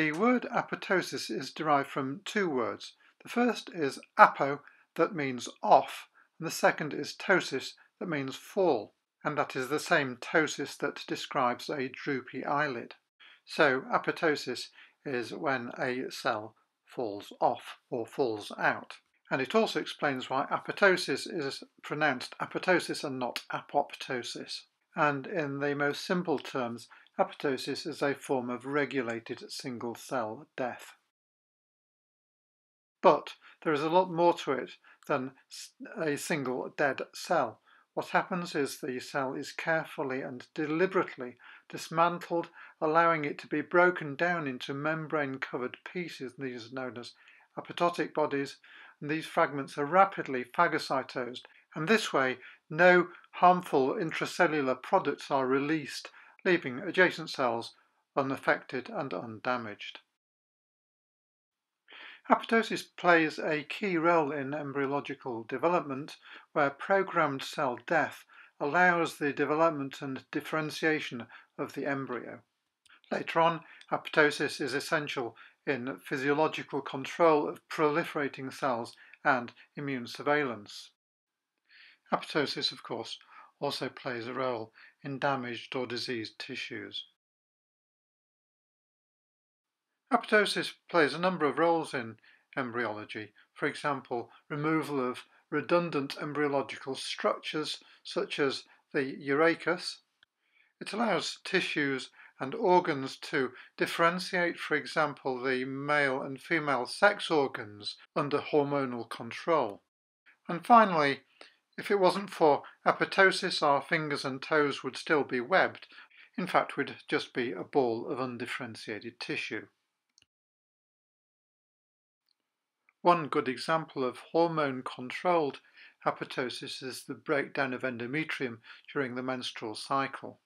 The word apoptosis is derived from two words. The first is apo, that means off, and the second is ptosis, that means fall, and that is the same ptosis that describes a droopy eyelid. So apoptosis is when a cell falls off or falls out. And it also explains why apoptosis is pronounced apoptosis and not apoptosis. And in the most simple terms, Apoptosis is a form of regulated single-cell death. But there is a lot more to it than a single dead cell. What happens is the cell is carefully and deliberately dismantled, allowing it to be broken down into membrane-covered pieces, these are known as apoptotic bodies, and these fragments are rapidly phagocytosed, and this way no harmful intracellular products are released leaving adjacent cells unaffected and undamaged. Apoptosis plays a key role in embryological development, where programmed cell death allows the development and differentiation of the embryo. Later on, apoptosis is essential in physiological control of proliferating cells and immune surveillance. Apoptosis, of course, also plays a role in damaged or diseased tissues. Apoptosis plays a number of roles in embryology, for example, removal of redundant embryological structures such as the urachus. It allows tissues and organs to differentiate, for example, the male and female sex organs under hormonal control. And finally, if it wasn't for apoptosis, our fingers and toes would still be webbed. In fact, we'd just be a ball of undifferentiated tissue. One good example of hormone-controlled apoptosis is the breakdown of endometrium during the menstrual cycle.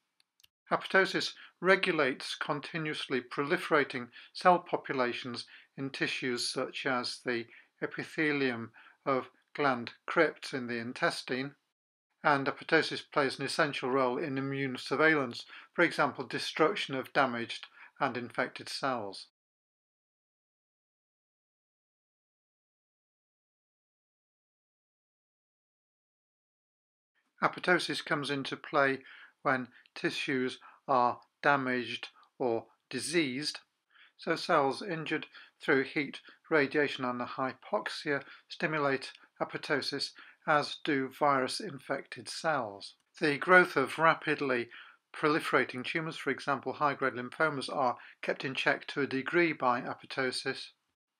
Apoptosis regulates continuously proliferating cell populations in tissues such as the epithelium of gland crypts in the intestine, and apoptosis plays an essential role in immune surveillance, for example, destruction of damaged and infected cells. Apoptosis comes into play when tissues are damaged or diseased, so cells injured through heat, radiation and hypoxia stimulate apoptosis, as do virus-infected cells. The growth of rapidly proliferating tumours, for example high-grade lymphomas, are kept in check to a degree by apoptosis,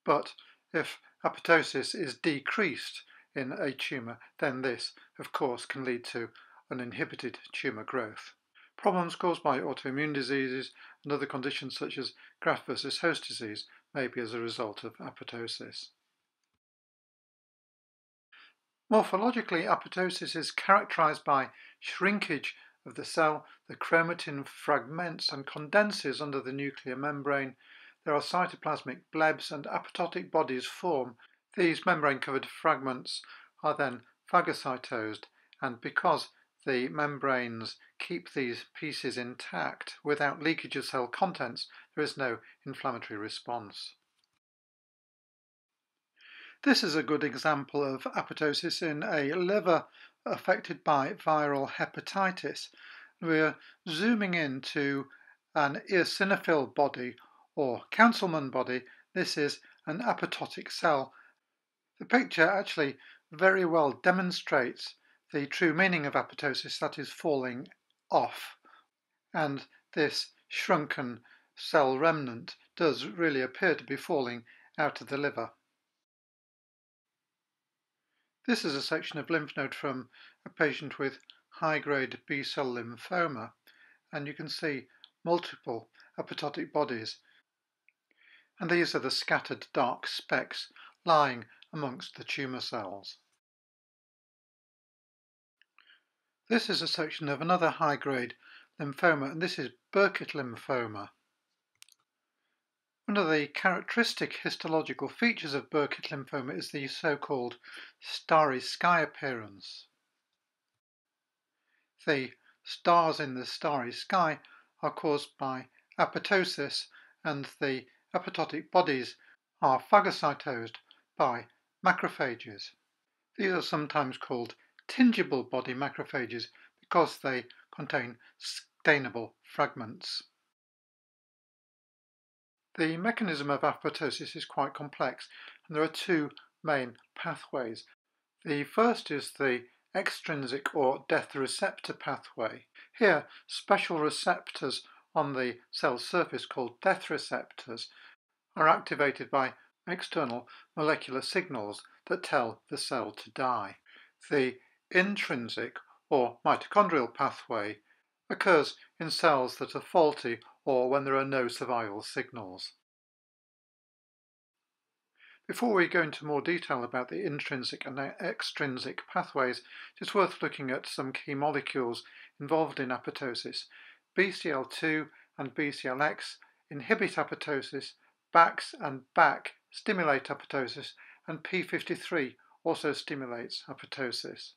but if apoptosis is decreased in a tumour, then this, of course, can lead to uninhibited tumour growth. Problems caused by autoimmune diseases and other conditions such as graft versus host disease may be as a result of apoptosis. Morphologically, apoptosis is characterized by shrinkage of the cell, the chromatin fragments and condenses under the nuclear membrane. There are cytoplasmic blebs and apoptotic bodies form. These membrane-covered fragments are then phagocytosed, and because the membranes keep these pieces intact without leakage of cell contents, there is no inflammatory response. This is a good example of apoptosis in a liver affected by viral hepatitis. We're zooming into an eosinophil body or Councilman body. This is an apoptotic cell. The picture actually very well demonstrates the true meaning of apoptosis, that is falling off. And this shrunken cell remnant does really appear to be falling out of the liver. This is a section of lymph node from a patient with high-grade B-cell lymphoma, and you can see multiple apoptotic bodies. And these are the scattered dark specks lying amongst the tumour cells. This is a section of another high-grade lymphoma, and this is Burkitt lymphoma. One of the characteristic histological features of Burkitt lymphoma is the so-called starry sky appearance. The stars in the starry sky are caused by apoptosis and the apoptotic bodies are phagocytosed by macrophages. These are sometimes called tingible body macrophages because they contain stainable fragments. The mechanism of apoptosis is quite complex and there are two main pathways. The first is the extrinsic or death receptor pathway. Here, special receptors on the cell surface called death receptors are activated by external molecular signals that tell the cell to die. The intrinsic or mitochondrial pathway occurs in cells that are faulty or when there are no survival signals. Before we go into more detail about the intrinsic and extrinsic pathways, it's worth looking at some key molecules involved in apoptosis. BCL2 and BCLX inhibit apoptosis, BAX and BAK stimulate apoptosis, and P53 also stimulates apoptosis.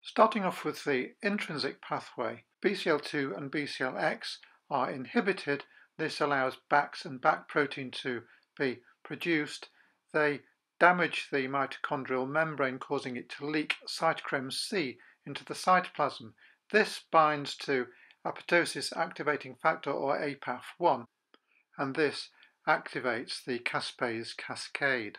Starting off with the intrinsic pathway, BCL2 and BCLX are inhibited. This allows BAX and BAK protein to be produced. They damage the mitochondrial membrane, causing it to leak cytochrome C into the cytoplasm. This binds to apoptosis activating factor or APAF1, and this activates the caspase cascade.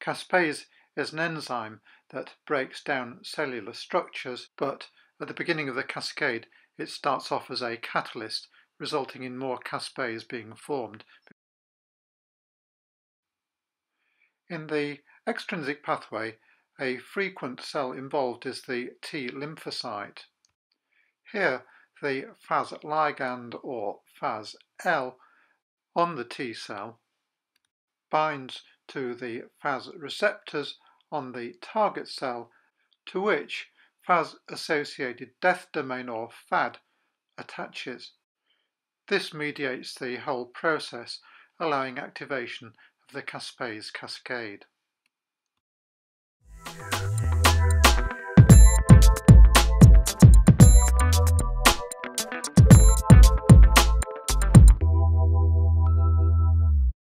Caspase is an enzyme that breaks down cellular structures, but at the beginning of the cascade it starts off as a catalyst, resulting in more caspase being formed. In the extrinsic pathway, a frequent cell involved is the T lymphocyte. Here, the Fas ligand or Fas-L on the T cell binds to the Fas receptors on the target cell to which Fas associated death domain or FADD attaches. This mediates the whole process, allowing activation of the caspase cascade.